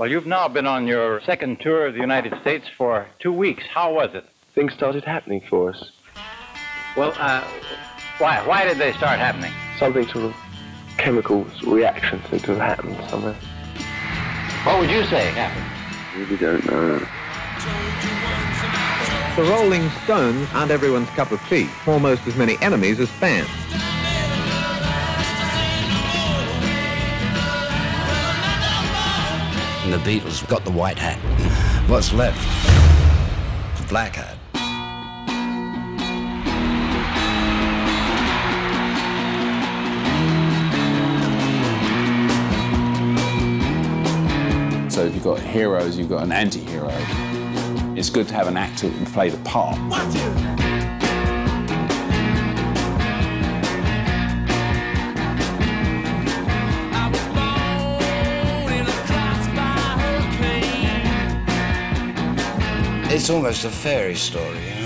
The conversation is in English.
Well, you've now been on your second tour of the United States for two weeks. How was it? Things started happening for us. Well, uh, why? Why did they start happening? Something sort of chemicals, reactions seem to have happened somewhere. What would you say happened? Really don't know. The Rolling Stones aren't everyone's cup of tea. Almost as many enemies as fans. And the Beatles got the white hat. What's left? The black hat. So if you've got heroes, you've got an anti-hero. It's good to have an actor who can play the part. It's almost a fairy story?